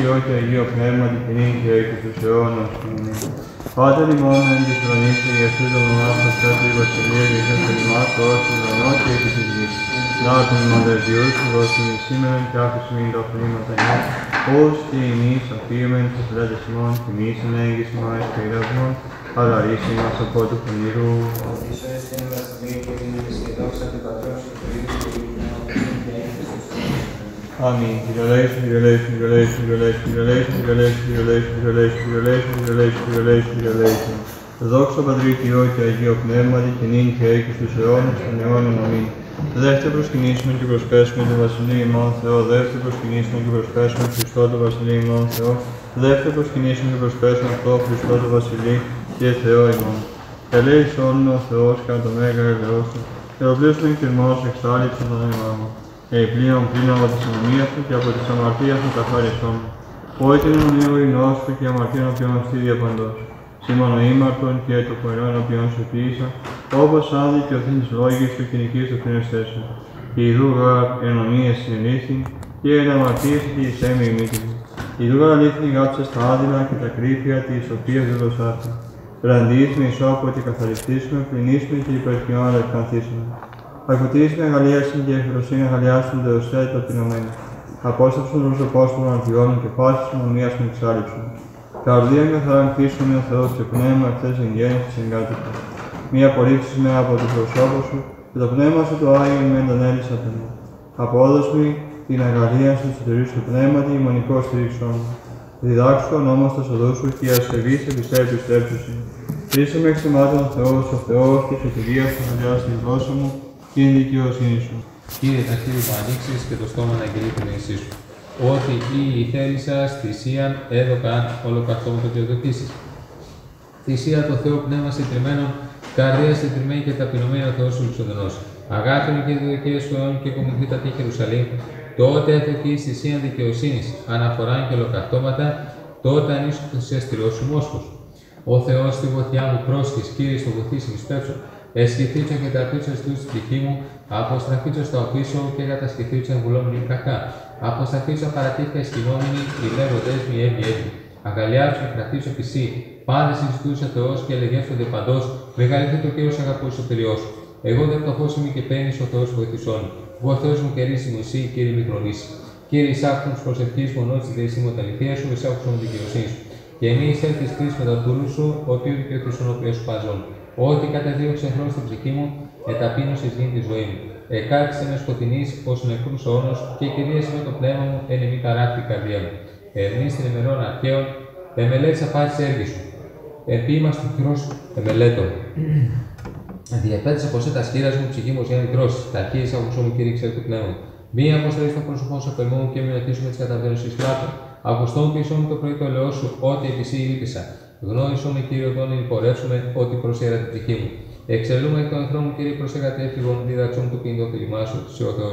Υιός και Αγίο Πνεύμα την Κοινή και τους αιώνας του Πάτε λοιπόν, εν της φρονής και Ιησού το μονάχο Χριστό του Βασιλείου και Ιησού το λιμάς το όσο ουρανό και επί της γης. Λάω τον ημαδερδιούς που δώσουμε σήμερα και άφησουμε τα πλήματα νέα, ως και εμείς αφήμεν στους λατισμών τιμής ενέγγις μας και ηρευμών, αλλά ρίση μα από του πονηρού. Ίσως στην ημέρα και την ημέρα του Πατρός αιώνας. Αμήν. Revelation, revelation, revelation, revelation, revelation, revelation, revelation, revelation, revelation, revelation, revelation, revelation. Δόξα Πατρί και Υιό και Αγίο Πνεύματι και νυν και έκει στους αιώνες των αιώνων. Αμήν. Δεύτερο προσκυνήσουμε και προσπέσουμε το Βασιλείο ημών Θεό. Δεύτερο προσκυνήσουμε και προσπέσουμε Χριστό το Βασιλείο ημών Θεό. Δεύτερο προσκυνήσουμε και προσπέσουμε αυτό Χριστό το Βασιλείο και Θεό ημών. Ελέης όλων ο Θεός κατά το μέγα ελεός του. Και ο οποίος είναι κυρμός εξάλληψε τον όνομά μου. Επιπλέον πριν από τη συνομία σου και από τη αμαρτία σου καθάριστον. Πόητην ο νέο ηνό σου και αμαρτίων ποιον στη διαπαντός. Σήμαν ο ήμαρτον και το κορινό ποιον σου πείσα, όπως άδει και ο θύμης λόγης σου και νική του θύμη θέσου. Η δούγα ενομία συνελήθη, και η αμαρτία και η σέμη ημίτη. Η δούγα αλήθινη γάψε στα άδειλα και τα κρύφια της οποίας δεν δήλωσάθε. Ραντίσμε και καθαριστήσουμε, πληνίσουμε και υπερχιόν να Παγωτήρης μεγαλείας είναι και εχρωσή μεγαλειάσουν δεωσέ το τεινωμένο. Απόσταψον προσωπόστον αντιώνων και πάσης μονίας με εξάλληψον. Καρδία με θα πίσουν ο Θεός και πνεύμα εχθές εν γέννη της εγκάτοικος. Μία απορρίψεις με από το προσώπο σου και το πνεύμα σου το Άγιο με τον έλυσα θεμού. Απόδοσμη την αγαλία σου στηρίσου το πνεύμα τη μονικό στηρίξον. Διδάξου ονόμαστε στο δόσου και η ασκευή σε επιστρέψου στρέψου. Χρήσε με εξημάτων Θεός, ο Θεός και η σωτηρία σου δουλειά στη δόση μου, και η δικαιοσύνη σου. Κύριε, τα χείλη που ανοίξεις και το στόμα να κηρύττει την ενισή σου. Ότι η ηθέλησα θυσίαν έδωκαν ολοκαυτώματα και οδοτήσεις. Θυσία το Θεό πνεύμα συντριμμένων, καρδία συντριμμένη και ταπεινωμένη ο Θεός σου λουξοδενός. Αγάπη και διδοκίες του αιώνα και κομιδή τα τύχη Ιερουσαλήμ, τότε έθεκε η θυσία δικαιοσύνης, αναφορά και ολοκαυτώματα, τότε ανήσου σε στυλός σου μόσχος. Ο Θεός στη βοηθιά μου πρόσχης, Κύριε στο βοηθήσει μισπέψω, Εσχηθήτσο και τα πίσω στου στην ψυχή μου, αποστραφίτσο στα πίσω και κατασκηθήτσο εμβουλόμενη κακά. Αποστραφίτσο παρατήχα εσκηνόμενη, οι λέγοντε μη έβγη έβγη. Αγαλιάσου και κρατήσω πισί, πάντα συζητούσε Θεός και ελεγεύσονται παντός, μεγαλύτερο το κύριος αγαπούσε ο τελειό. Εγώ δεν φτωχός είμαι και παίρνεις ο Θεός βοηθησόν. Εγώ Θεός μου κερίσει μου εσύ, κύριε μικρονίση. Κύριε εισάκου τους προσευχή μονό τη δεησίμου τα λυθία σου, εισάκου μου δικαιοσύνη σου. Και μη εισέλθει κρί με τα τούλου σου, ότι ο δικαιωτήσουν ο οποίο σου παζών. Ό,τι κατεδίωξε χρόνο στην ψυχή μου, εταπείνωσε γίνει τη ζωή μου. Εκάτσε με σκοτεινής ως νεκρούς όνος και κυρίασε με το πνεύμα μου εν εμή καράκτη καρδία μου. Ερνή στην ημερών αρχαίων, εμελέτησα πάση έργη σου. Επίμα του χειρό εμελέτω. Διαπέτυσα πως τα σκύρα μου, ψυχή μου για μικρός. Τα χείρισα από μου κύριε ξέρει το πνεύμα. μου. Μία αποστολή στο πρόσωπό σου απελμό μου και με με τις καταβαίνουσε λάθος. Ακουστών πίσω μου το πρωί το λαιό σου, ό,τι επισή ήλπισα. Γνώρισον με κύριο τον υπορεύσουμε ότι προσέρα την ψυχή μου. Εξελούμε εκ των εχθρών μου, κύριε, προσέγατε έφυγον, δίδαξον του πίντο θλιμά σου, σε ο Θεό.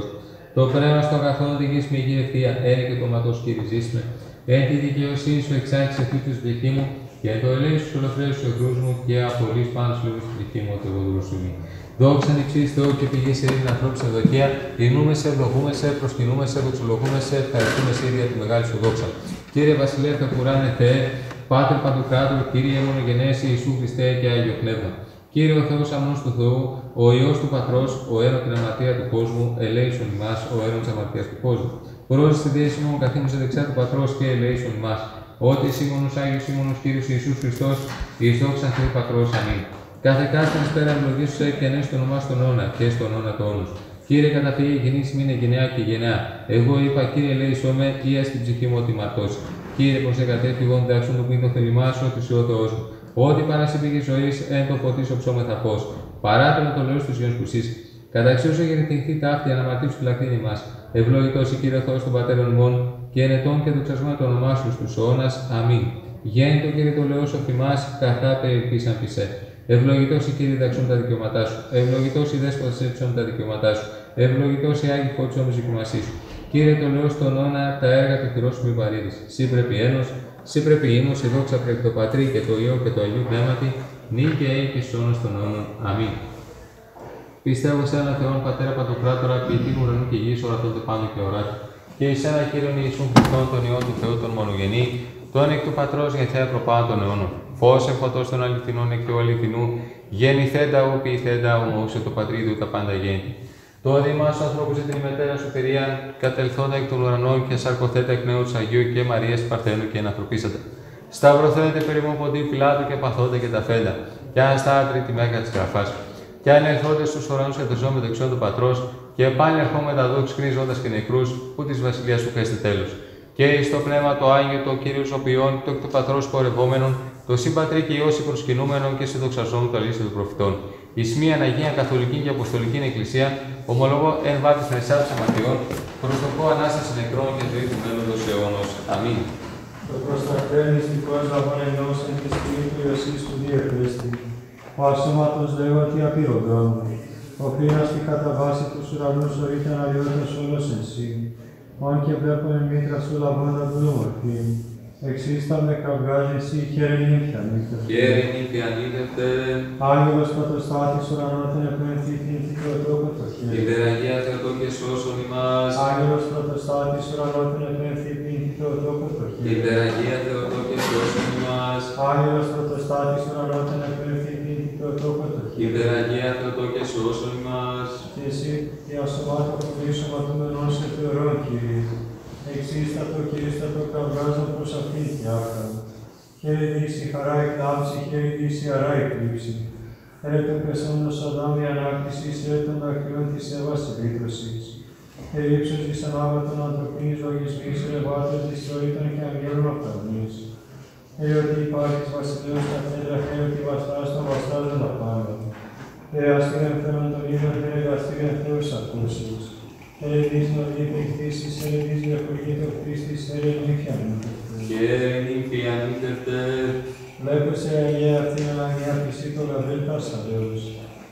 Το πνεύμα στο αγαθό οδηγεί με υγεία ευθεία, ένι και το ματό κύριε ζήσμε. Εν τη δικαιοσύνη σου εξάγει σε την ψυχή μου, και εν το ελέη σου ολοκλήρωση του εχθρούς μου, και απολύεις πάνω σου λίγο στην ψυχή μου, ότι εγώ δούλωσουμί. Δόξα νυψή Θεό και πηγή σε ειρήνη ανθρώπου σε δοκία, ειρνούμε σε, ευλογούμε σε, προσκυνούμε σε, δοξολογούμε σε, ευχαριστούμε σε ίδια τη μεγάλη σου δόξα. Κύριε Βασιλεία, τα κουράνε Θεέ, Πάτερ Παντοκράτορ, Κύριε Μονογενέση Ιησού Χριστέ και Άγιο Πνεύμα. Κύριε ο Θεός αμνός του Θεού, ο Υιός του Πατρός, ο έρωτα την αμαρτία του κόσμου, ελέησον ημάς, ο έρωτα της αμαρτίας του κόσμου. Πρόεδρος στη Δία μου καθήμου σε δεξιά του πατρός και ελέησον μας. Ότι Σίμωνο Άγιος Σίμωνο κύριος Ιησούς Χριστός, ει δόξα Θεού πατρός αμήν. Κάθε κάστρε πέρα ευλογή σου έκαινε στο όνομά στον όνα και στον όνα του όλους. Κύριε καταφυγή γεννής μήνε γενιά και γενιά. Εγώ είπα κύριε λέει με ή α ψυχή μου ότι. Κύριε προ εκατέφυγον γόντα τάξουν του πίνδο θελημά σου ότι σου Ό,τι παρασυμπηγή ζωής εν το φωτίσω ψώμεθα φως. Παράτονα το λέω στου γιος που Καταξίωσε γεννηθηθεί τα αυτή αναμαρτύψου του λακτίνη μας. Ευλογητός η κύριε Θεός των πατέρων μόν και ενετών και δοξασμένο το όνομά σου στου αιώνας. Αμήν. Γέννητο κύριε το λέω σοφημά, καθά περιπίσαν πισέ. Ευλογητός η κύριε δαξούν τα δικαιώματά σου. Ευλογητός η δέσποτας έψον τα δικαιώματά σου. Ευλογητός η Άγιο φώτισο όμω δικουμασί σου. Κύριε το Θεό στον αιώνα τα έργα του χειρό σου μη παρήδη. Σύ πρέπει ένος, σύ πρέπει ήμο, η δόξα πρέπει το Πατρί και το Υιό και το Αγίου Πνεύματι, νυ και ει και στου αιώνας των αιώνων. Αμήν. Πιστεύω σε έναν Θεόν Πατέρα Παντοκράτορα, ποιητή ουρανού και γης, ορατώνται πάνω και οράτη. Και εις έναν Κύριον Ιησούν Χριστόν, τον Υιόν του Θεού, τον μονογενή, τον εκ του Πατρός γενθέα προπάνω των αιώνων. Φως εφωτός των αληθινών εκ του αληθινού, γεννηθέντα ου ποιηθέντα ου μόξε το πατρίδου τα πάντα γέννη. Το όδημα σου ανθρώπου την ημετέρας σου περίαν, κατελθόντα εκ των ουρανών και σαρκοθέτα εκ νέου του Αγίου και Μαρίας Παρθένου και ανθρωπίσατε. Σταυρωθέντε περί μου ποντί Πιλάτου και παθόντα και τα φέντα, και αν στα άτρη τη μέγα της γραφάς. Και αν ερχόνται στους ουρανούς και το ζώο μεταξύ του πατρό, και πάλι ερχόμετα δόξ κρίζοντα και νεκρούς, που της βασιλείας σου χέστε τέλο. Και εις το πνεύμα το Άγιο, το ΚύριοΟποιών, το εκ του πατρό πορευόμενον, το συμπατρί και ιώσει προσκυνούμενον και σε δοξαζόμου τα λύση των προφητών. Εις μία Αγία Καθολική και Αποστολική Εκκλησία, ομολογώ εν βάθη θρεσάτου αμαρτιών, προσδοκώ ανάσταση νεκρών και ζωή του μέλλοντος αιώνος. Αμήν. Το προστατεύνιστικός λαβών ενός εν της στιγμή του Ιωσής του διεκρίστη. Ο ασώματος λέω ότι απειροδόν. Ο πείνας και κατά βάση τους ουρανούς ορίτε αναλυώτος όλος εσύ. Αν και βλέπω εν μήτρα σου λαβώντα του όμορφη. Εξίστα με καυγάζει εσύ χαίρε νύχια νύχτα. Χαίρε νύχια νύχτε, Άγγελος πρωτοστάτης ουρανότεν επένθη την θηκροτόπο το χέρι. υπεραγία Θεοτό και σώσον ημάς. Άγγελος πρωτοστάτης ουρανότεν επένθη την θηκροτόπο το χέρι. Υπεραγία Θεοτό και σώσον ημάς. Άγγελος πρωτοστάτης ουρανότεν επένθη την θηκροτόπο το χέρι. Υπεραγία Θεοτό και σώσον ημάς. Και εσύ, η ασωμάτω που βρίσκομαι του μενών σε θεωρώ, Κύριε. Εξίστατο και ίστατο καυγάζω προς αυτήν τη άχρα. Χαίρε δύση χαρά εκλάψη, χαίρε δύση αρά εκλήψη. Έρετον πεσόντος Αδάμ η ανάκτηση, έρετον δαχτυλών της Εύας επίτρωσης. Χαίρε ύψος της ανάβατων ανθρωπίνης λογισμής, ρεβάτων της τροήτων και αγγέλων αυταρνής. Χαίρε ότι υπάρχεις βασιλέως καθέντρα, χαίρε ότι βαστάς των βαστάζων τα πάντα. Χαίρε αστήρεν θέλων των ίδιων, χαίρε αστήρεν Θεούς ακούσης. Χαίρε δις νοδίτε χτίσεις, χαίρε δις διαφορετήτω χτίστης, χαίρε νύχια Χαίρε νύχια νύχτε, Βλέπεσαι Αγία Αθήνα, Αγία Φυσή, το Γαβρίλ Καρσαρέους.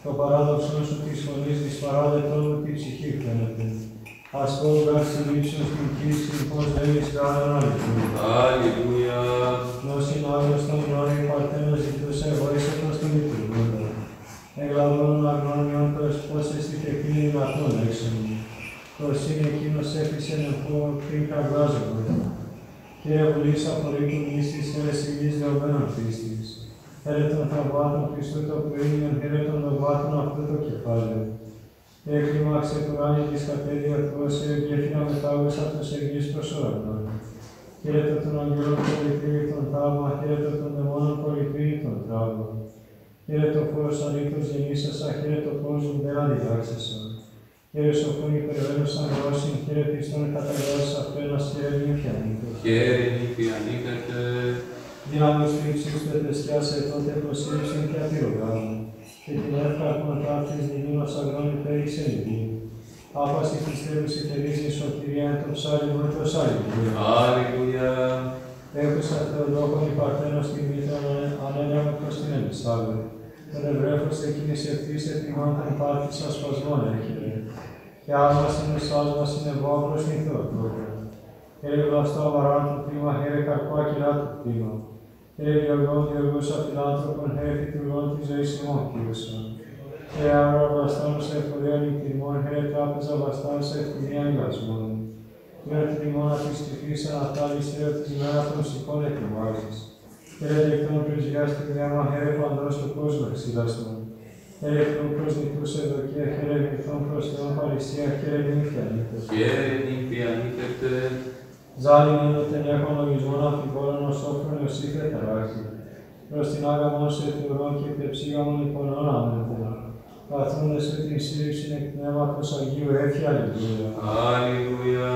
Το παράδοξο σου της φωνής της παράδετον μου τη ψυχή φαίνεται. Ας πω γάρση λήψεως την κοίηση, πως λέγεις κάνον αληθούν. Αλληλούια. Νόσιν Άγιος των γνώριων Παρθένος ζητούσε εγώ είσαι προς τον λειτουργούντα. Εγλαβώνουν αγνώμιον προς πως εστι τεχνή δυνατόν έξω μου. Προς είναι εκείνος έφυσε νεφό πριν καυγάζομαι. Κύριε Βουλής απορρίπτου μίσης, χαίρε σιγής δεωμένων πίστης. Χαίρε των θαυμάτων Χριστού το προήμιον, χαίρε των δογμάτων αυτού το κεφάλαιο. Έκλιμαξε Κουράνι της κατέδια Θεός, εγγέφυνα μετάγωσα τους εγγύς προς ουρανόν. Χαίρετο των αγγέλων πολυκρύβη τον θαύμα, χαίρετο των δαιμόνων πολυκρύβη τον θαύμα. Χαίρετο φως αρήτως γεννήσασα, χαίρετο φως μηδέα διδάξασα. Χαίρε σοφούν υπερβαίνουσαν γλώσσιν, χαίρε πιστών καταγράσεις αφένας, χαίρε νύχια νύχτος. Χαίρε νύχια νύχτε, Δύναμος τρίψης του ετεσκιάσε τότε προσήλυσαν και απειρογάμου. Και την εύκαρπον τάρτης δινήμας αγρών υπέριξε νηδί. Άφαση πιστεύους ητερίζει σωτηρία εν το ψάρι μου το αλληλούια. Αλληλούια. Έχουσα Θεοδόκον η Παρθένος την μήτρα ανέναμε προς την Ελισάβε. Τον ευρέφος εκείνης ευθύς ετοιμών των πάθης ασπασμών έρχεται. Και άσβας είναι σάσβας είναι βόβρος την Θεοτόκο. Χαίρε βλαστό αμαράντου κτήμα, χαίρε καρπά κυρά του κτήμα. Χαίρε διοργών διοργούσα φιλάνθρωπον, χαίρε φυτουργών της ζωής ημών κύριουσα. Χαίρε άρα βλαστών σε εφορίαν νυχτημών, χαίρε τράπεζα βλαστών σε ευτυχίαν γασμών. Χαίρε την ημώνα της τυφής ανατάλης, χαίρε την ημέρας των ψυχών ετοιμάζεις. Χαίρε δεκτών πλησιάς την γράμμα, χαίρε παντός του κόσμου εξηλαστών. Χαίρε τον προς νυχτούς ευδοκία, χαίρε νυχτών προς Θεόν παρησία, χαίρε νύχια νύχτος. Χαίρε νύχια νύχτε, Ζάλιν ενώτεν έχουν λογισμόν αμφιβόλων ως όφρον Ιωσήφε τεράχη. Προς την άγαμον σε θεωρών και πεψίγαμον υπονών άμεντεν. Καθούνται σε την σύλληψη εκ πνεύματος Αγίου έφη αλληλούια. Αλληλούια.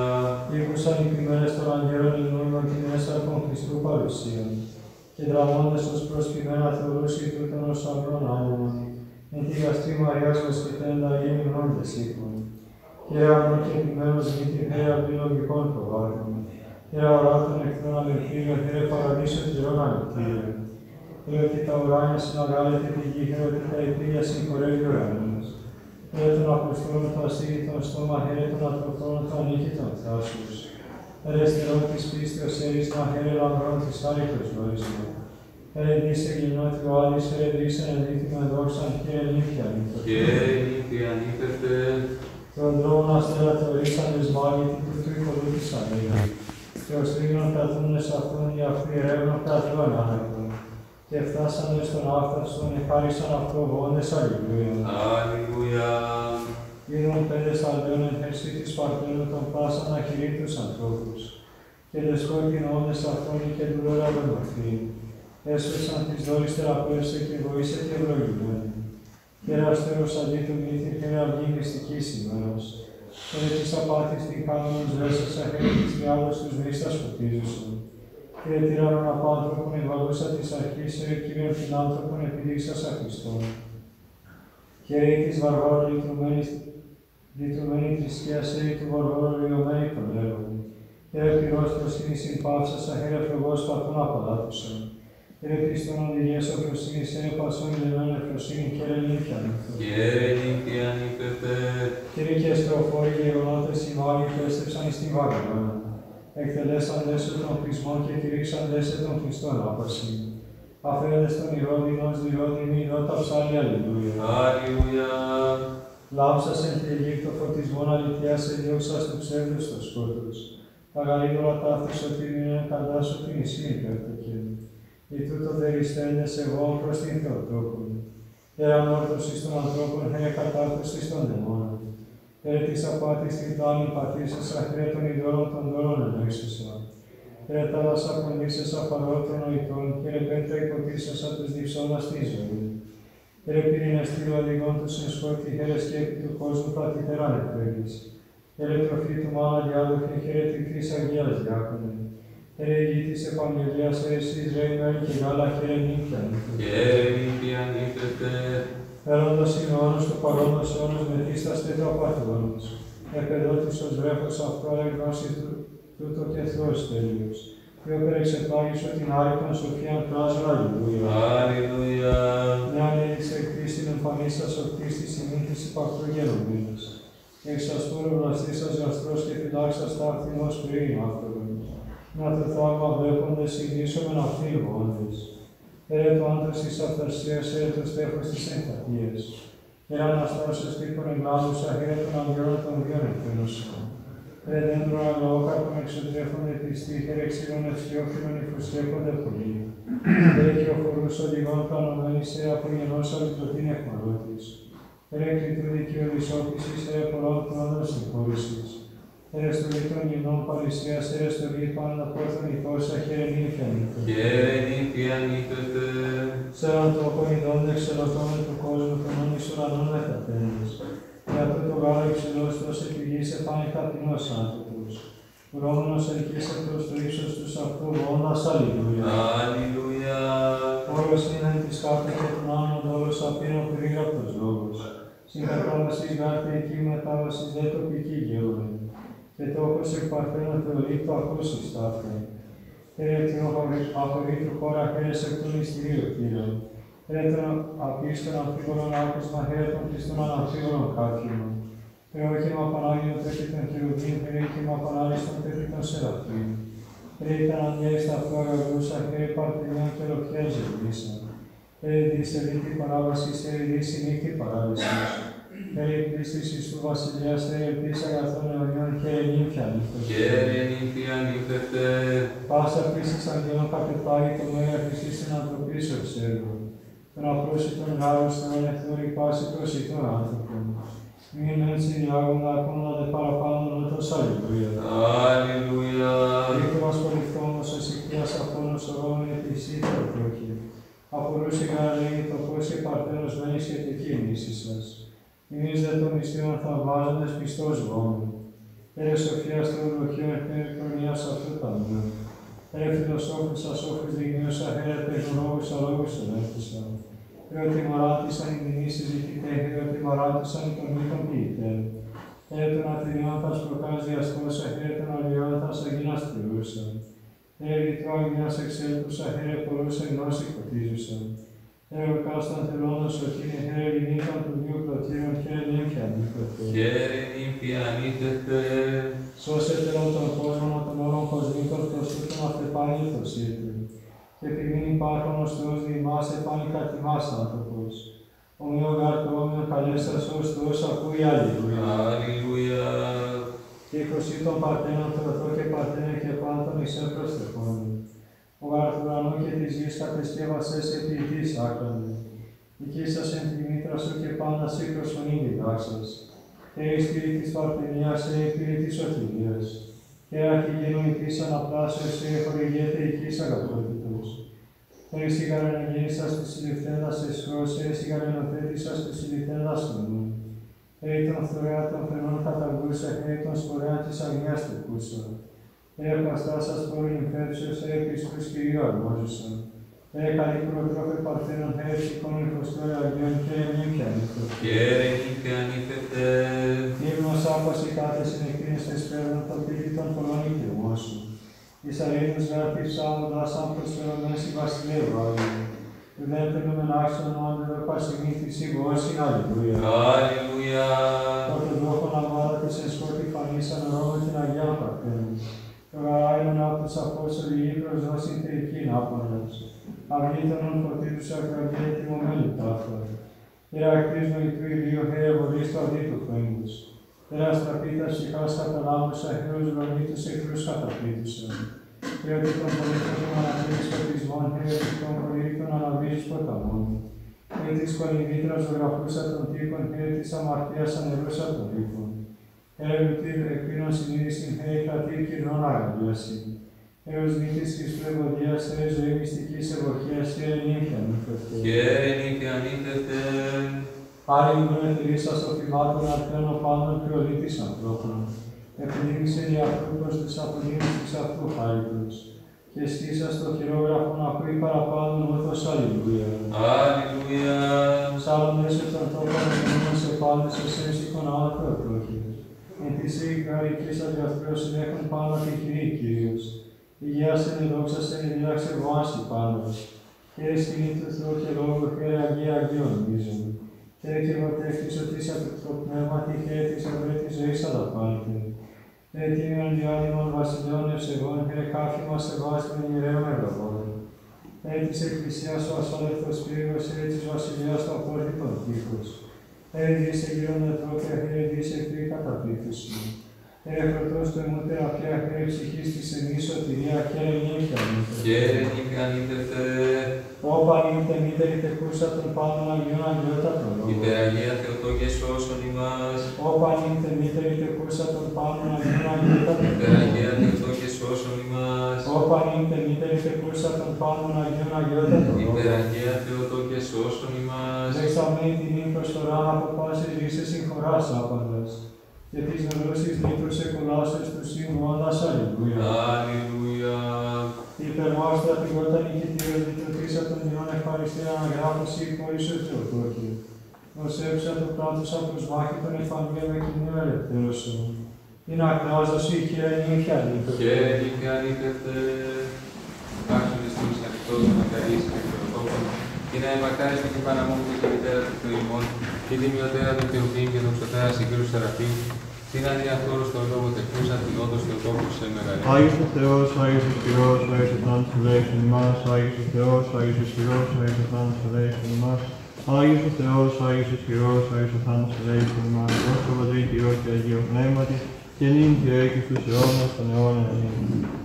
Ήκουσαν οι ποιμένες των αγγέλων οι νόμιμων την έσαρκον Χριστού παρουσίαν. Και δραμώντες ως προς ποιμένα θεωρούσι τούτον ως αγρόν άνομον. Εν τη γαστρή Μαριάς βοσκητέντα γέμιν όντες οίκων. Και αγρόν και επιμένος μύτη χαίρε αμπληλογικών προβάτων. Χαίρε οράτων εχθρών αληθείων, χαίρε παραδείσο τυρών αληθείων. Χαίρε ότι τα ουράνια συναγάλετε τη γη, χαίρε ότι τα υπήρια συγχωρεύει ο ουρανός. Χαίρε των Αποστόλων του ασύγητων στόμα, χαίρε των ατροφών του ανίκητων θράσους. Ελευθερών της πίστεως έρισμα, χαίρε λαμπρών της άρρητος γνώρισμα. Χαίρε δίσε γυμνότη ο Άλης, χαίρε δίσε ενδείχτημα δόξαν, χαίρε νύχια νύχτα. Χαίρε νύχια νύχτετε. Τον δρόμο αστέρα θεωρήσαν εις μάγοι, την τούτου οικοδούτησαν λίγα. Και ως τρίγνων καθούνες αυτόν, οι αυτοί ερεύνων καθόν άνακτον. Και φτάσανε στον άφταστον, εχάρισαν αυτό βόντες αλληλούια. Αλληλούια. Είδον πέντε σαλβέων εν χέρση της Παρθένου των πάσαν αχυρί τους ανθρώπους. Και δεσπόκιν όντες αυτόν και του λόγα των μορφή. Έσπεσαν τις δόρης θεραπεύσε και βοήσε και ευλογημένοι. Χαίρε αστέρος αντί του μύθι, χαίρε αυγή μυστικής ημέρας. Χαίρε της απάτης την κάνονος δέσασα, χαίρε της διάβολος τους μύστας φωτίζουσαν. Κύριε τυράννων απάνθρωπον, ευαλούσα της αρχής, χαίρε Κύριε φιλάνθρωπον, επιδείξασα Χριστόν. Χαίρε της βαρβάρου λυτρωμένης λυτρωμένη θρησκείας, χαίρε του βαρβάρου λιωμένη των έργων. Χαίρε πυρός προσκύνης συμπάυσασα, χαίρε φλογός παθούν απαλάτουσαν. Χαίρε Χριστόν οδηγίας οφροσύνης, χαίρε πασόν ηλεμένη εφροσύνη, χαίρε νύχια νύχτα. Χαίρε νύχια νύχτετε. Κύριε και στροφόροι γεγονότες οι μάγοι που έστρεψαν εις την Βαβυλώνα. Εκτελέσαν δέσαι των χρησμών και κηρύξαν δέσαι των Χριστών άπαση. Αφαίρετες τον ηρόδινος διόδημη δότα ψάλη αλληλούια. Αλληλούια. Λάμψας εν τη Αιγύπτο φωτισμόν αληθείας εδιώξας του ψεύδους στο σκότος. Τα γαλήνωρα ταύτη σωτήρινεν κατά σου την ισχύν υπέρτοκε. Ή τούτο δεριστέντες εγώ προς την Θεοτόκον. Έρα ανόρθωσης των ανθρώπων, χαίρε κατάρτωσης των δαιμόνων. Χαίρε της απάτης την πλάνη πατήσασα, χαίρε των ειδόλων των δώρων ενόησασα. Χαίρε τα δάσα πονήσασα παρόλο των νοητών, χαίρε πέτρα υποτίσασα τους διψώντας τη ζωή. Χαίρε πυρήνες τη οδηγών του εν σκότη, χαίρε σκέπη του κόσμου πατητέρα νεκρέγης. Χαίρε τροφή του μάνα διάδοχη, χαίρε της κρίση αγίας διάκονη. Χαίρε ηγή της επαγγελίας, χαίρε εσείς ρε ημέρη και γάλα, χαίρε νύχια νύχια. Χαίρε νύχια νύχτετε. Φέροντας είναι ο όνος του παρόντος όνος με τίστας τέτοιο απαθώνος. Επεδότης ως βρέφος αυτό εγνώση του, τούτο και Θεός τέλειος. Και ο περεξεπάγησο την άρρητον σοφίαν πράζω αλληλούια. Αλληλούια. Μια έλειξε εκτίστην εμφανίστας ο κτίστης ημίθης υπαρκτού γενομήνας. Εξ αστόρου βλαστήσας γαστρός και φυλάξας ταύτην ως πριν άνθρωπον. Να το θαύμα βλέποντες ηγνήσομεν αυτοί όντες. Έρε το άντρας της αυθαρσίας, έρε το στέφος της εμπαθίας. Έρε αναστάσεως τύπων εγκλάδουσα, έρε των αγιών των βίων εκφαίνωσα. Έρε δέντρο αγλαόκαρπων εξωτρέφονται πιστοί, έρε ξύλων ευσιόφιλων υφοστρέφονται πολύ. Έρε και ο φορούς οδηγών πλανωμένης, έρε από γενός αλυτρωτήν εκμαλώτης. Έρε κλητού δικαιώδης όφησης, έρε πολλών χρόνων συγχώρησης. Έρε στο λίτων γυμνών παρησίας, έρε στο λίτο αναπόρθων ηθόσα, χαίρε νύχια νύχια. Χαίρε νύχια νύχτετε. Σε έναν τρόπο ειδώνται εξελωτώμε του κόσμου των όν εις ουρανών μεταπέντες. Για αυτό το γάλα υψηλός δώσε τη γη σε πάνε ταπεινός άνθρωπος. Ουρόμενος ελκύσε προς το ύψος τους αυτού βόντας αλληλούια. Αλληλούια. Όλος είναι της κάρτας και των άλλων όλος απείρω περίγραπτος λόγος. Συγκατάβασης γάρτη εκεί μετάβασης δε τοπική γεώρη. Και τόπος εκ παρθένου θεωρεί το ακούσεις ταύτη. Χαίρε την απορρίτου χώρα, χαίρε σε εκ των ιστηρίου Κύριε. Χαίρε τον απίστων αμφίβολων άκουσμα, χαίρε των πιστών αναμφίβολων κάθιμων. Χαίρε όχημα Πανάγιον τέθη των χειρουργήν, χαίρε όχημα Πανάγιστον τέθη των σεραφείμ. Χαίρε ήταν αντιές τα φλόγα γλούσσα, χαίρε παρτινιών και λοχιές ζευγίσα. Χαίρε διειστερήτη παράβασης, χαίρε δύση νύχτη παράδεισης. Χαίρε πίστης εις του βασιλιάς, χαίρε πίς αγαθών αιωνιών, χαίρε νύμφια νύχτα. Χαίρε νύχια νύχτετε. Πάσα πίστη αγγελών κατεπάγει το μέγα χρυσή στην ανθρωπή σου εξέργο. Τον απρόσιτον γάρος τον εχθόρη πάση προσιτών άνθρωπον. Μην έτσι διάγοντα ακόμα δε παραπάνω νότος αλληλούια. Αλληλούια. Ρίχτε μας πολυφθόμος ως οικίας αφώνος ορόμεν επισή θεοτόχη. Απορούσε γαραλέγει το πώς η παρθένος μένει σχετική νήση σας. Εμείς δε των μυστήρων θαυμάζοντες πιστός γόμεν. Έρε σοφία στο ευλογείο εκπέρι χρονιάς αυτού τα μνήμα. Ρε φιλοσόφους ασόφους δειγνύωσα, χαίρε τεχνολόγους αλόγους ελέγχουσα. Ρε ότι μαράτησαν οι μηνύσεις ζητητέ, ρε ότι μαράτησαν οι των μύθων ποιητέ. Ρε των ατριών θα σπροκάς διασκόσα, χαίρε των αλλιών θα σε γίνας τριούσα. Ρε ρητρό αγνιάς εξέλκουσα, χαίρε πολλούς εν γνώση φωτίζουσα. Ευκάστον θελώνος σωτήρι χέρι νύχαν του Δίου προτήρων χέρι νύχια νύχωτε. Χαίρε νύμφια νύχτετε. Σώσετε όλο τον κόσμο από τον όρον κοσμήτων προσούτων αυτεπανήθως ήρθε. Και επειδή υπάρχον ως Θεός διημάς επάνει κατημάς άνθρωπος. Ομοίω γάρ το όμοιο καλέστας ως Θεός ακούει αλληλούια. Αλληλούια. Και η των παρτένων Θεοτό και παρτένε και πάντων εις έπροσθεχόνοι. Ο γάρ του ουρανού και της γης κατεσκεύασες επί της άκρανη. Οικίσας εν τη μήτρα σου και πάντα σύ προσφωνή διδάξας. Και η σπίρι της παρτενίας, και η πύρη της σωτηρίας. Και αρχηγήνου η της αναπλάσεως, και χορηγέται η της αγαπητός. Και η σιγαρενεγέννησας της συλληφθέντας εσχρός, και η σιγαρενοθέτησας της συλληφθέντας του νου. Ει των θωρέα των φαινών καταργούσα, ει των σπορέα της αγνιάς του κούσα. Ει επαστάσας πόρην φέρσεως, ει πιστούς Κυρίου αρμόζουσα. Ει καλή προτρόφε παρθένων, ει εικόνων Χριστόρα Αγιών και νύχια νύχτω. Χαίρε νύμφια νύχτετε. Ύμνος άφαση κάθε συνεκτήνες εσπέρων το πίτι των πολλών οικειωμών σου. Εις αρήνους γράφει ψάμου δάσαν προσφερόμενες η βασιλείου Άγιου. Δεν θέλουμε να άξιον όνειρο πασιγνή φυσή γόσιν, αλληλούια. Αλληλούια. Πρώτον λόγον αμάρα της εν σκότη φανής αναρρώμη την Αγία Παρθένου. Το γαράινον από τους απόστολοι ύπρος δώσιν θεϊκήν άπονος. Αγνήτωνον φωτίδους ακραγγέλη τιμωμένη τάφα. Ηρακτής νοητού ηλίου χαίρε βολής το αδίτου φέγγους. Τέρας τραπήτας ηχάς καταλάμουσα χαίρος γονίτους εχθρούς καταπλήτουσα. Και ότι τον πολίτων αναπτύξεις φωτισμών χαίρε των πολίτων αναβρίζεις ποταμών. Και της κολυμβήτρας ζωγραφούσα των τείχων χαίρε της αμαρτίας ανερούσα των τείχων. Χαίρε του εκπίνων συνείδησιν χαίρε κρατήρ κοινών αγαλίαση. Έως νύχτης Χριστού ευωδίας, χαίρε ζωή μυστικής ευωχίας, χαίρε νύχια νύχευτε. Χαίρε νύμφια νύχτετε. Άρη μου εθελήσας ο θυμάτων αρκένο πάντων κρυολίτης ανθρώπων. Επιδείξε διαθρού προς τις απολύμεις της αυτού χάριτος. Και στήσας το χειρόγραφο να πει παραπάνω όθος αλληλούια. Αλληλούια. Ψάλλον έσαι των τόπων εννοούμεν σε πάντες ως έμψυχον άνθρωπο πρόχει. Εν τη σύ γαρικής αδιαθρέως συνέχον πάνω τη χειρή Κύριος. Υγείας εν δόξα σε διδάξε βάση πάνω. Χαίρε σκηνή του Θεού και λόγου, χαίρε Αγία Αγίων νομίζουν. Χαίρε και βατεύτης ότι είσαι από το πνεύμα τη χαίρε της ευρέ της ζωής αδαπάνητε. Χαίρε τίμιον διάδημον βασιλιών ευσεγών, χαίρε κάφημα σε βάση των ιερέων εργαβών. Χαίρε της Εκκλησίας ο ασφαλευτός πύργος, χαίρε της βασιλείας του απόρριτων τείχους. Χαίρε δίσε γύρω νετρόπια, χαίρε δίσε εχθρή καταπλήθωση. Χαίρε χρωτός του εμού θεραπεία, χαίρε ψυχής της εμείς σωτηρία, χαίρε νύχια νύχια. Χαίρε νύμφια νύχτετε. Όπα νύχτε μήτερη τεκούσα των πάντων Αγίων Αγιώτατων λόγων. Υπεραγία Θεοτό και σώσον ημάς. Όπα νύχτε μήτερη τεκούσα των πάντων Αγίων Αγιώτατων Υπεραγία Θεοτό και σώσον ημάς. Όπα νύχτε μήτερη τεκούσα των πάντων Αγίων Αγιώτατων λόγων. Υπεραγία Θεοτό και σώσον ημάς. Δεξαμένη την ύμνος τώρα από πάσης ρίσες συγχωράς άπαντας. Και τις γνωρώσεις λύτρους εκολάσεως του σύμβοντας αλληλούια. Αλληλούια. Υπερμάστα την κότα νικητήρας λειτουργήσα των ιών ευχαριστία αναγράφωση χωρίς ο Θεοτόκη. Νοσέψα το κράτος από τους μάχη των εφαγγέλων με κοινού ελευθέρωσεων. Είναι ακράζωση και νύχια νύχια. Χαίρε νύμφια νύχτετε. Άξιον της Θεούς ανοιχτός με μακαρίς και Θεοτόκον. Και να εμακάριστο και Παναμόν και τη μητέρα του Θεού ημών. Και τη μειωτέρα των Θεοφύμ και των Ξωτέρα Συγκύρου Σεραφείμ. Την αδιαφόρος των λόγων τεκνούσα την όντως Θεοτόκου σε μεγαλύτερη. Άγιος ο Θεός, Άγιος ισχυρός, Άγιος ο θάνατος ελέησον ημάς, Άγιος ο Θεός, Άγιος ισχυρός, Άγιος ο θάνατος ελέησον ημάς, Άγιος ο Θεός, Άγιος ισχυρός, Άγιος ο θάνατος ελέησον ημάς, δόξα Πατρί Υιό και Αγίο Πνεύματι, και νυν και έκει στους αιώνας των αιώνων αμήν.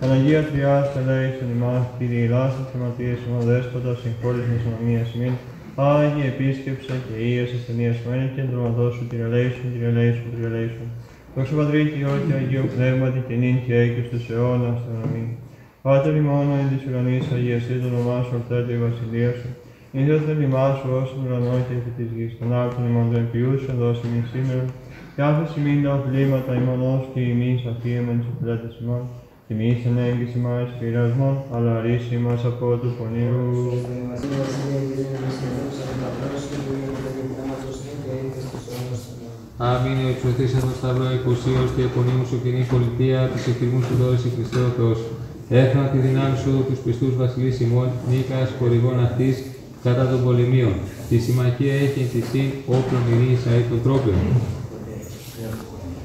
Παναγία Τριάς, ελέησον ημάς, Κύριε Ηλάστα, θερματίες ημών δέσποτα, συγχώρης μας ανομίας ημίν, Άγιε επίσκεψε και ίας ασθενείας μένει και εντρωματώσου, Κύριε ελέησον, Κύριε ελέησον, Κύριε ελέησον. Δόξα Πατρί και Υιό και Αγίο Πνεύματι, και νυν και έκει στους αιώνας των αμήν. Πάτερ ημών εν της ουρανής, αγιαστεί το όνομά σου, ορθέται η βασιλεία σου. Ήρθε το λιμά σου ως τον ουρανό και επί της γης. Τον άρτον ημών των επιούσεων δώσει μην σήμερα. Κάθε σημείν τα οφειλήματα ημών ως και ημείς αφίεμεν τους πιλέτες ημών. Τιμής εν έγκυση μας πειρασμών, αλλά ρίση μας από του πονηρού. Άμην εξωθήσαν το σταυρό εκουσίως και επωνύμου σου κοινή πολιτεία της εκκλημού σου δόση Χριστέ ο Θεός. Έχνα τη δυνάμει σου τους πιστούς βασιλείς ημών, νίκας, χορηγών αυτής, κατά των πολεμίων. Τη συμμαχία έχει ενθυσή όπλων ειρήνης αή των τρόπων.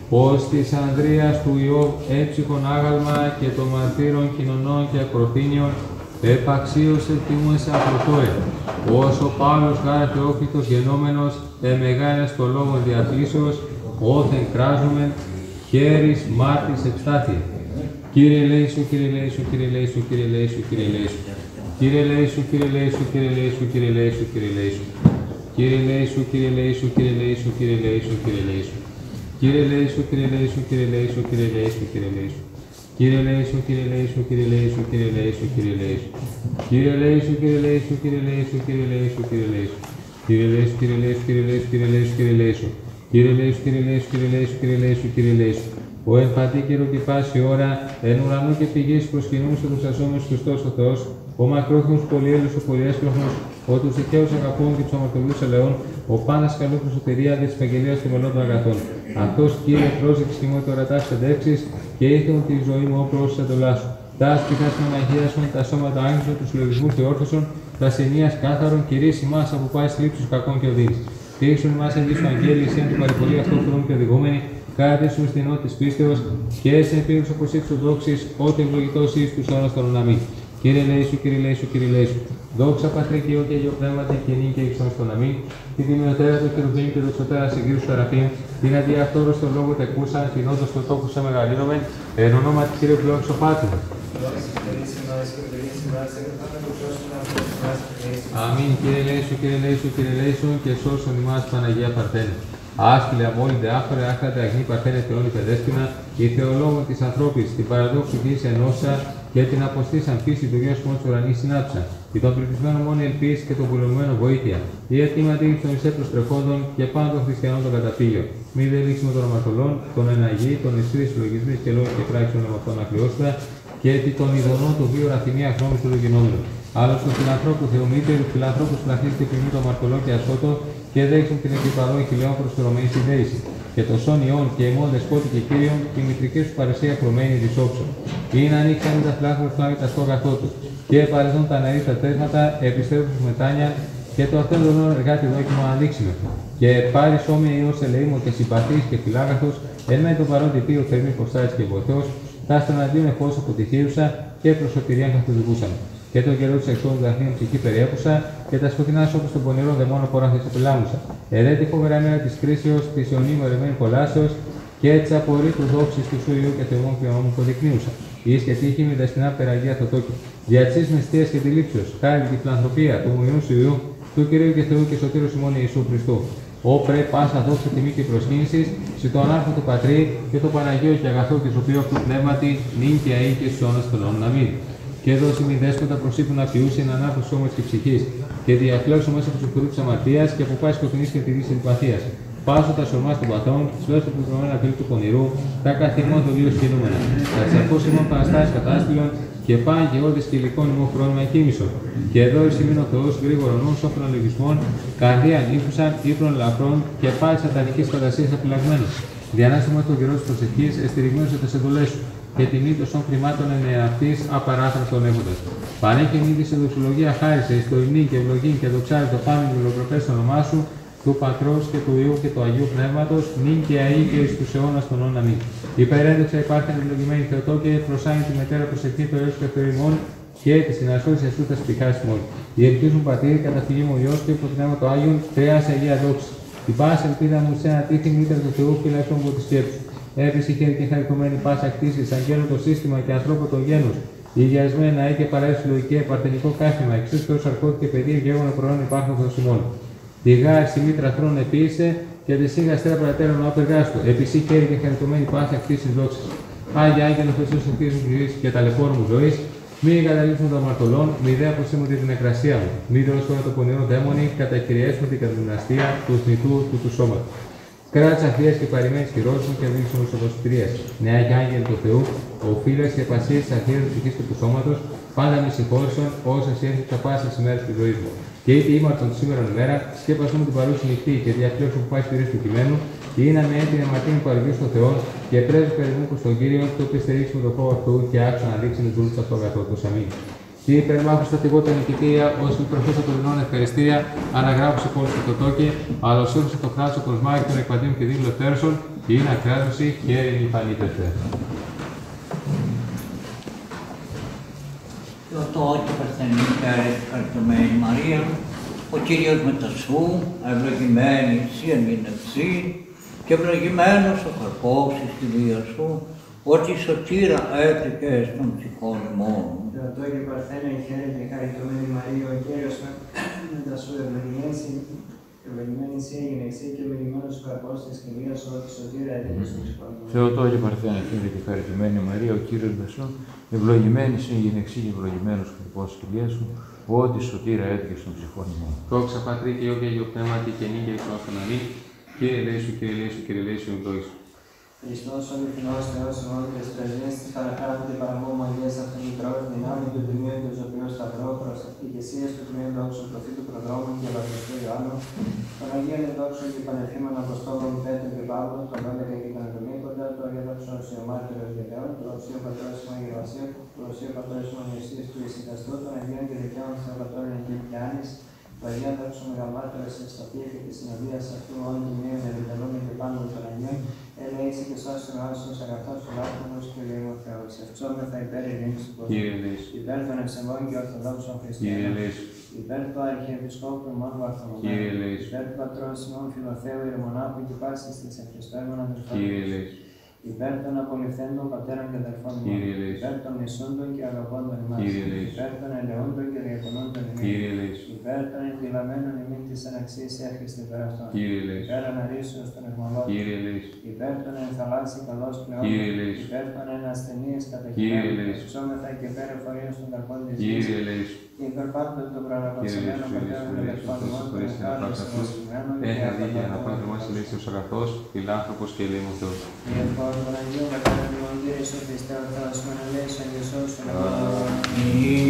Ως της Ανδρείας του Ιώβ έψυχον άγαλμα και των μαρτύρων κοινωνών και ακροθήνιων επαξίωσε τιμούες αφροτόε. Ως ο Παύλος χάρη θεόφυτος γενόμενος εμεγάλες το λόγο διαθλήσεως, όθεν κράζομεν, χέρις μάρτης ευστάθη. Κύριε Λέησου, Κύριε Λέησου, Κύριε Λέησου, Κύριε Λέησου, Κύριε Λέησου. Κύριε Λέησου, Κύριε Λέησου, Κύριε Λέησου, Κύριε Λέησου, Κύριε Λέησου. Κύριε Λέησου, Κύριε Λέησου, Κύριε Λέησου, Κύριε Λέησου, Κύριε Λέησου. Κύριε Λέησου, Κύριε Λέησου, Κύριε Λέησου, Κύριε Λέησου, Κύριε Λέησου. Κύριε Λέησου, Κύριε Λέησου, Κύριε Λέησου, Κύριε Λέησου, Κύριε Λέησου. Κύριε Λέησου, Κύριε Λέησου, Κύριε Λέησου, Κύριε Λέησου, Κύριε Λέησου. Κύριε Λέησου, Κύριε Λέησου, Κύριε Λέησου, Κύριε Λέησου, Κύριε Λέησου. Κύριε Λέησου, Κύριε Λέησου, Κύριε Λέησου, Κύριε Λέησου, Κύριε Λέησου. Ο εν πατή καιρό και πάση ώρα, εν ουρανού και πηγής προσκυνούσε τους ασώμους Χριστός ο Θεός, ο μακρόχιος πολυέλους, ο πολυέσπροχνος, ο τους δικαίους αγαπών και τους αμαρτωλούς ελαιών, ο πάνας καλού προσωτερία της επαγγελίας των μελών των αγαθών. Αυτός Κύριε πρόσεξε μου το ορατάς εντέξεις και ήρθον τη ζωή μου όπλο ως εντολά σου. Τα άσπιχα στην αναγία σου, τα σώματα άγγισον, τους λογισμούς και όρθωσον, τα συνείας κάθαρον, κυρίες ημάς από πάει λήψους κακών και οδύνης. Τύξουν ημάς εγγύσου αγγέλης, εσύ του παρεπολή αυτό χρόνο και οδηγούμενοι, κάτι σου στην νότης πίστεως και έσαι επίγους όπως εξοδόξης, ό,τι ευλογητός εις τους όνος των αμήν. Κύριε Λέησου, Κύριε Λέησου, Κύριε Λέησου. Δόξα Πατρί και και Αγιο Πνεύματι και νύν και εξών στον αμήν. Τη δημιουργία του Κερουβίνη και δοξωτέρα συγκρίου του Αραφήν. Την αντιαυτόρο στον λόγο τεκούσαν, την όντω στο τόκο σε μεγαλύνομεν. Εν ονόματι Κύριε Πλόξο Πάτη. Αμήν Κύριε Λέησου, Κύριε Λέησου, Κύριε Λέησου και σώσον ημάς Παναγία Παρτένε. Άσχηλε αμόλυντε άφρε, άχρατε αγνή παρθένε θεώνη παιδέστηνα, η θεολόγο της ανθρώπης, την παραδόξου γη ενώσα και την αποστήσαν πίστη του γέου μόνο ουρανή συνάψα, η των πληθυσμένων μόνο ελπίση και των πουλωμένων βοήθεια, η αιτήματι των ισέ προστρεφόντων και πάνω των χριστιανών των καταπήγων. Μη δε λήξιμο των αμαρτωλών, των εναγή, των εσχρή λογισμοί και λόγων και πράξεων αυτών ακριώστα, και επί των ειδονών του βίου ραθυμία χρόνου του λογινόμενου. Άλλος του φιλανθρώπου θεομήτερου, φιλανθρώπου πλαθείς και ποινή των μαρτωλών και ασώτο, και δέχουν την επιπαδό χιλιών προσφερωμένη συνδέηση. Και το σόν ιών και ημών δεσπότη και κύριον, και η μητρική σου παρουσία χρωμένη της όψο. Ή να ανοίξαν τα φλάχου φλάβη τα στόγαθό τους. Και παρεδούν τα νερή τα τέσματα, επιστρέφουν μετάνια, και το αυτόν εργάτη δόκιμο αναδείξιμε. Και πάρει όμοια ιός ελεήμων και συμπαθή και φυλάγαθο, εν με το παρόν τυπίο θερμή προστάτη και βοηθός, τα στεναντίον εφό από τη θύουσα και προσωπηρία καθοδηγούσαν και τον καιρό της εξόδου δαχτύων ψυχή περιέπουσα, και τα σκοτεινά όπω των πονηρών δαιμόνων ποράχε επιλάμουσα. Ερέτη φοβερά μέρα της κρίσεως, της ιονή μορεμένη κολάσεως, και έτσι απορρί του δόξης του σου Ιού και Θεού και όμου υποδεικνύουσα. Ει και τύχη με δεσπινά περαγία το τόκι. Διατσή μεστία και τη λήψεω, χάρη τη φιλανθρωπία του Ιού σου Ιού, του κυρίου και Θεού και σωτήρου ημών Ιησού Χριστού. Ω πρέ πάσα δόξα τιμή και προσκύνηση, σε το ανάρχο του Πατρί και το Παναγίο και αγαθό και σωπείο του πνεύματι, νυν και αή και στου αιώνα των αιώνων. Αμήν και έδωσε μη δέσποτα προσήπων απειούσε εν ανάπτυξη σώμα και ψυχής, και διακλώσω μέσα από τους κουρού της αμαρτία και από πάση σκοτεινής και τη δύση συμπαθίας. Πάσω τα σωρμά των παθών, τη λόγια του πληρωμένα φίλου του πονηρού, τα καθημών των δύο σκηνούμενα. Τα τσακώ ημών παραστάσει κατάστηλων, και πάνε και όλε και υλικών ημών χρόνημα εκκίνησον. Και εδώ εισημείν ο Θεός γρήγορο νου, σόφρον λογισμών, καρδία νύφουσαν, ύπρων λαφρών και πάλι σατανική φαντασία απειλαγμένων. Διανάσιμο το καιρό της προσευχής, εστηριγμένος σε τι εντολέ σου και την ήττο των χρημάτων ενεαυτή απαράθραστον έχοντα. Πανέχει νύχτη σε δοξολογία χάρισε, στο ημί και ευλογή και δοξάρι το πάνω του λογοπρεπές όνομά σου, του Πατρός και του Ιού και του Αγίου Πνεύματος, νυν και αή και εις τους αιώνας των αιώνα μη. Υπερέντεξα υπάρχει ευλογημένη Θεοτόκε, προσάγει τη μετέρα προσευχή του έως και του και τη συνασώση εσού τα σπικά μόνο. Η ελπίζουν πατήρ, καταφυγή μου Υιός και το πνεύμα του Άγιον, τρέα Αγία δόξης. Την πάση ελπίδα μου σε ένα τύχη μήτρας του Θεού, φυλάξον από τη σκέψη. Έπειση χέρι και χαρικωμένη πάσα κτήση, αγγέλου το σύστημα και ανθρώπο το γένο. Υγιασμένα ή και παρέσει λογική, παρθενικό κάθιμα, εξή το σαρκώτη και παιδεία και όγωνα προών υπάρχουν στο σημών. Τη γάρ μήτρα θρόν επίησε και τη σίγα στέρα παρατέρων ο απεργάστο. Επίσης χέρι και χαρικωμένη πάσα κτήση δόξης. Άγια Άγγελο Χριστός ευτύχη ζωής και ταλαιπώρου μου ζωής, μη εγκαταλείψουν των αμαρτωλών, μη δε αποσύμουν την εκρασία μου. Μη δώσουν το πονηρό δαίμονι, κατακυριέσουν την καταδυναστία του θνητού του του σώματος. Κράτησα θεία και παρημένη χειρόσων και δείξουν οσοδοστρία. Νέα και άγγελοι του Θεού, ο φίλος και πασίε της αρχή του ψυχής και του σώματος, πάντα με συγχώρησαν όσες έρθει τα πάσα ημέρα τη ζωή μου. Και είτε ήμαρτον σήμερα ημέρα, σκέπασαν την παρούση νυχτή και διαφλέξουν που πάει στη ρίση του κειμένου, ή να με έτεινε αματίνη που αργεί στο Θεό και πρέσβη περιμού στον κύριο, το οποίο στηρίξει με το φόβο αυτού και άξιο να δείξει με του αυτό αγαθό του. Αμήν. Κύριε Περιμάχου στα τυγότα νικητήρια, ως προφέτα των λινών ευχαριστήρια, αναγράφωση πόλη και το τόκι, αλωσίρουσε το κράτος κοσμάκι των εκπαντίων και δίπλο τέρσων, ή να κράτωση και νυφανίτευτε. Και ο τότε παρθενή χαίρε ευχαριστημένη Μαρία, ο Κύριος μετασού, ευλογημένη εσύ εν γυναιξή, και ευλογημένος ο καρπός εις της βία σου, ότι σωτήρα έτρικες των ψυχών ημών. Θεοτό και Παρθένα, η χαίρετε, χαριτωμένη Μαρία, ο Κύριος με τα σου ευλογημένη ευλογημένη εσύ η γυναιξή και ευλογημένος ο καρπός της κοινίας σου, ότι σωτήρα έτυχε στον ψυχόνο. Θεοτό και Παρθένα, κύριε και χαριτωμένη Μαρία, ο Κύριος Μεσό, ευλογημένη σε γυναιξή και ευλογημένος καρπός της κοιλίας σου, ότι σωτήρα έτυχε στον ψυχών ημών. Δόξα πατρί και όποια Αγίο Πνεύματι και νύχια εις τον αμήν. Κύριε Λέησου, Κύριε Λέησου, Κύριε Λέησου, ευλόγησου. Χριστός ο αληθινός Θεός ημών και στραγές της παρακράτητε παραμόμου Αγίας Αυτομητρός, δυνάμει του Τιμίου του Ζωπιού Σταυρό, προς αυτικησίας του Τιμίου Δόξου Προφήτου Προδρόμου και Βαπτιστού Ιωάννου, των Αγίων Δόξων και Πανεθήμων Αποστόλων Πέτρου και Παύλου, των 12 και των Εβδομήκοντα, του Αγίου Δόξου Οσίου Μάρτυρος Γεδεών, του Οσίου Πατρός Μα Γερασίου, του Οσίου Πατρός Μα Ιωσίας του Ισυχαστού, των Αγίων και Δικαίων Θεοπατώρων και Πιάνης, του Αγίου Δόξου Μεγαλμάρτυρος Ευσταθία και της συνοδείας αυτού όλων του μνήμου ευητελούμε και πάνω των Αγίων, ελέγξει και σώσει ο άσος αγαθός ο λάθος και ο ο Θεός. Ευξόμεθα υπέρ ειρήνης του κόσμου. Κύριε Λέησου, Υπέρ των ευσεβών και ορθοδόξων Κύριε χριστιανών. Λέησου, Υπέρ του Αρχιεπισκόπου ημών Κύριε Βαρθολομαίου. Λέησου, Υπέρ του πατρός ημών Φιλοθέου Ηρεμονάχου και πάσης της Ευχριστόιμων αδελφών. Κύριε Λέησου, Υπέρ των απολυθέντων πατέρων και αδελφών ημών. Κύριε Λέησου. Υπέρ των μισούντων και αγαπώντων ημάς. Κύριε Λέησου. Υπέρ των ελαιόντων και διακονώντων ημών. Κύριε Λέησου, Υπέρ των εγκυλαμένων ημών της αναξίας έρχεστε υπέρ αυτών. Κύριε Λέησου, Υπέρ αναρρήσεως των ερμολόγων. Κύριε Λέησου, Υπέρ των ενθαλάσσι καλώς πλεόν. Κύριε Λέησου. Υπέρ των ενασθενείς Κύριε καταχειρών. Λέησου. Ψώμεθα και υπέρ εφορίως των καρπών της γης. Κύριε Λέησου, Υπέρ πάντων των πραναπαυσιμένων Κύριε πατέρων και Λέησου, αδελφών ημών, των Κύριε Λέησου, ευχάριστων Κύριε βασιλμένων και Έχει αδίκαια να απαντών. πάντα μας ελέγχει ως αγαθός, φιλάνθρωπος και ελεήμος Θεός. Η ευχών των Αγίων Πατέρων ημών, Κύριε Ιησού Χριστέ, ο Θεός, με ελέησον και σώσον. Αμήν.